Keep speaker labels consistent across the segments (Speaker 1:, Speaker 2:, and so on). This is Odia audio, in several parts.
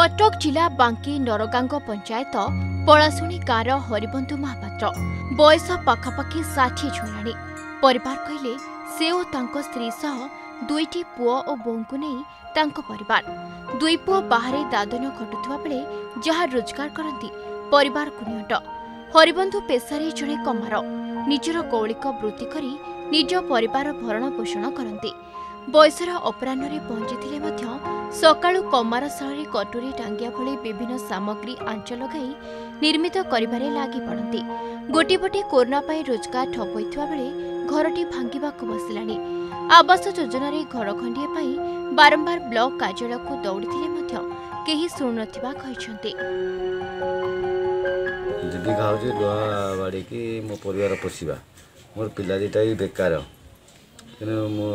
Speaker 1: କଟକ ଜିଲ୍ଲା ବାଙ୍କି ନରଗାଙ୍ଗ ପଞ୍ଚାୟତ ପଳାଶୁଣୀ ଗାଁର ହରିବନ୍ଧୁ ମହାପାତ୍ର। ବୟସ ପାଖାପାଖି ଷାଠିଏ ଛୁଇଁଲାଣି ପରିବାର କହିଲେ ସେ ଓ ତାଙ୍କ ସ୍ତ୍ରୀ ସହ ଦୁଇଟି ପୁଅ ଓ ବୋଉଙ୍କୁ ନେଇ ତାଙ୍କ ପରିବାର। ଦୁଇ ପୁଅ ବାହାରେ ଦାଦନ ଖଟୁଥିବା ବେଳେ ଯାହା ରୋଜଗାର କରନ୍ତି ପରିବାରକୁ ନିଅଣ୍ଟ। ହରିବନ୍ଧୁ ପେଶାରେ ଜଣେ କମାର। ନିଜର କୌଳିକ ବୃତ୍ତି କରି ନିଜ ପରିବାର ଭରଣ ପୋଷଣ କରନ୍ତି। ବୟସର ଅପରାହ୍ନରେ ପହଞ୍ଚିଥିଲେ ମଧ୍ୟ ସକାଳୁ କମାର ଶାଳରେ କଟୁରୀ ଟାଙ୍ଗିଆ ଭଳି ବିଭିନ୍ନ ସାମଗ୍ରୀ ଆଞ୍ଚ ଲଗାଇ ନିର୍ମିତ କରିବାରେ ଲାଗି ପଡ଼ନ୍ତି। ଗୋଟିଏ ପଟେ କରୋନା ପାଇଁ ରୋଜଗାର ଠପ୍ ହୋଇଥିବା ବେଳେ ଘରଟି ଭାଙ୍ଗିବାକୁ ବସିଲାଣି। ଆବାସ ଯୋଜନାରେ ଘର ଖଣ୍ଡିଏ ପାଇଁ ବାରମ୍ବାର ବ୍ଲକ କାର୍ଯ୍ୟାଳୟକୁ ଦୌଡ଼ିଥିଲେ ମଧ୍ୟ କେହି ଶୁଣୁନଥିବା କହିଛନ୍ତି।
Speaker 2: ମୋ ପରିବାର ପୋଷିବା। ମୋର ପିଲା ଦୁଇଟା ବି ବେକାର। କିନ୍ତୁ ମୋ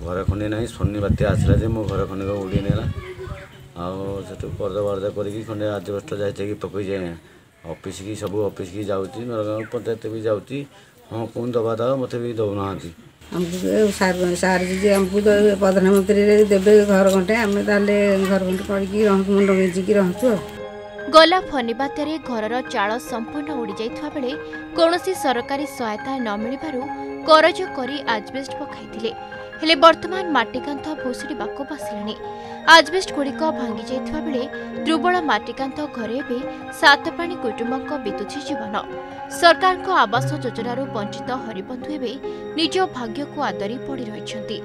Speaker 2: ଘର ଖଣ୍ଡେ ନାହିଁ ଶନି ବାତ୍ୟା ଆସିଲା ଯେ ମୋ ଘର ଖଣ୍ଡିକ ଉଡ଼ି ନେଲା। ଆଉ ସେଠୁ ପରଦା ବରଦା କରିକି ଖଣ୍ଡେ ଆଜବେଷ୍ଟ ଯାଇକି ପକେଇଛି ଅଫିସକି ସବୁ ଅଫିସକି ଯାଉଛି ନରଗାଁ ପଞ୍ଚାୟତ ବି ଯାଉଛି। ହଁ କଣ ଦେବା ଦେବା ମୋତେ ବି ଦେଉନାହାନ୍ତି।
Speaker 3: ଆମକୁ ଏ ସାର୍ ସାର୍ ଯଦି ଆମକୁ ଦେବେ ପ୍ରଧାନମନ୍ତ୍ରୀରେ ଦେବେ ଘର ଘଣ୍ଟେ ଆମେ ତାହେଲେ ଘର ଘଣ୍ଟେ କରିକି ରହନ୍ତୁ ମୁଣ୍ଡ ଗେଞ୍ଜିକି ରହନ୍ତୁ ଆଉ।
Speaker 1: ଗଲା ଫନି ବାତ୍ୟାରେ ଘରର ଚାଳ ସମ୍ପୂର୍ଣ୍ଣ ଉଡ଼ିଯାଇଥିବା ବେଳେ କୌଣସି ସରକାରୀ ସହାୟତା ନ ମିଳିବାରୁ କରଜ କରି ଆଜବେଷ୍ଟ ପକାଇଥିଲେ। ହେଲେ ବର୍ତ୍ତମାନ ମାଟିକାନ୍ଥ ଭୁଷୁଡ଼ିବାକୁ ବସିଲାଣି ଆଜବେଷ୍ଟ ଗୁଡ଼ିକ ଭାଙ୍ଗି ଯାଇଥିବା ବେଳେ ଦୁର୍ବଳ ମାଟିକାନ୍ଥ ଘରେ ଏବେ ସାତପାଣି କୁଟୁମ୍ବଙ୍କ ବିତୁଛି ଜୀବନ। ସରକାରଙ୍କ ଆବାସ ଯୋଜନାରୁ ବଞ୍ଚିତ ହରିବନ୍ଧୁ ଏବେ ନିଜ ଭାଗ୍ୟକୁ ଆଦରି ପଡ଼ି ରହିଛନ୍ତି।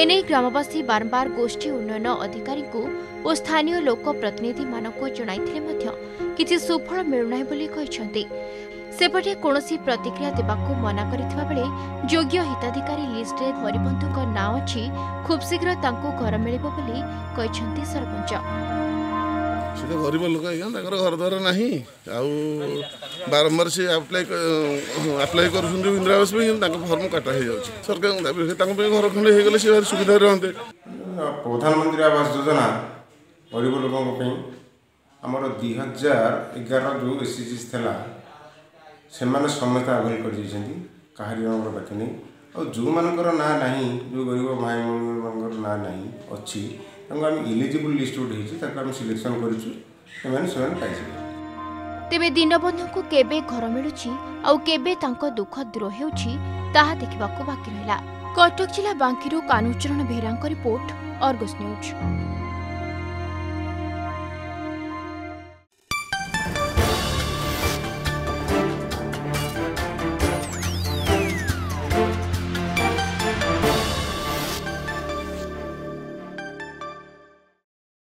Speaker 1: ଏନେଇ ଗ୍ରାମବାସୀ ବାରମ୍ବାର ଗୋଷ୍ଠୀ ଉନ୍ନୟନ ଅଧିକାରୀଙ୍କୁ ଓ ସ୍ଥାନୀୟ ଲୋକପ୍ରତିନିଧିମାନଙ୍କୁ ଜଣାଇଥିଲେ ମଧ୍ୟ କିଛି ସୁଫଳ ମିଳୁନାହିଁ ବୋଲି କହିଛନ୍ତି। ସେପଟେ କୌଣସି ପ୍ରତିକ୍ରିୟା ଦେବାକୁ ମନା କରିଥିବା ବେଳେ ଯୋଗ୍ୟ ହିତାଧିକାରୀ ଲିଷ୍ଟରେ ହରିବନ୍ଧୁଙ୍କ ନାଁ ଅଛି ଖୁବ୍ ଶୀଘ୍ର ତାଙ୍କୁ ଘର ମିଳିବ ବୋଲି କହିଛନ୍ତି ସରପଞ୍ଚ।
Speaker 4: ସେ ତ ଗରିବ ଲୋକ ଆଜ୍ଞା ତାଙ୍କର ଘର ଦ୍ୱାର ନାହିଁ। ଆଉ ବାରମ୍ବାର ସେ ଆପ୍ଲାଏ ଆପ୍ଲାଏ କରୁଛନ୍ତି ଇନ୍ଦିରା ଆବାସ ପାଇଁ ତାଙ୍କ ଫର୍ମ କାଟା ହେଇଯାଉଛି। ସରକାରଙ୍କ ଦାବି ତାଙ୍କ ପାଇଁ ଘର ଖଣ୍ଡେ ହେଇଗଲେ ସେ ଭାରି ସୁବିଧାରେ ରହନ୍ତେ।
Speaker 5: ପ୍ରଧାନମନ୍ତ୍ରୀ ଆବାସ ଯୋଜନା ଗରିବ ଲୋକଙ୍କ ପାଇଁ। ଆମର ଦୁଇ ହଜାର ଏଗାର ଯେଉଁ ଏସ୍ ସି ଥିଲା ସେମାନେ ସମସ୍ତେ ଆଭେଲ୍ କରିଦେଇଛନ୍ତି କାହାରି ଜଣଙ୍କର ବାକି ନାହିଁ। ଆଉ ଯେଉଁମାନଙ୍କର ନାଁ ନାହିଁ ଯେଉଁ ଗରିବ ଭାଇମାନଙ୍କର ନାଁ ନାହିଁ ଅଛି ତାଙ୍କୁ ଆମେ ଇଲିଜିବୁଲ୍ ଲିଷ୍ଟ ଗୋଟେ ହେଇଛି ତାକୁ ଆମେ ସିଲେକ୍ସନ୍ କରିଛୁ ସେମାନେ ସେମାନେ ପାଇଯିବେ।
Speaker 1: ତେବେ ଦୀନବନ୍ଧୁଙ୍କୁ କେବେ ଘର ମିଳୁଛି ଆଉ କେବେ ତାଙ୍କ ଦୁଃଖ ଦୂର ହେଉଛି ତାହା ଦେଖିବାକୁ ବାକି ରହିଲା। କଟକ ଜିଲ୍ଲା ବାଙ୍କିରୁ କାହ୍ନୁଚରଣ ବେହେରାଙ୍କ ରିପୋର୍ଟ ଅର୍ଗସ୍ ନ୍ୟୁଜ୍।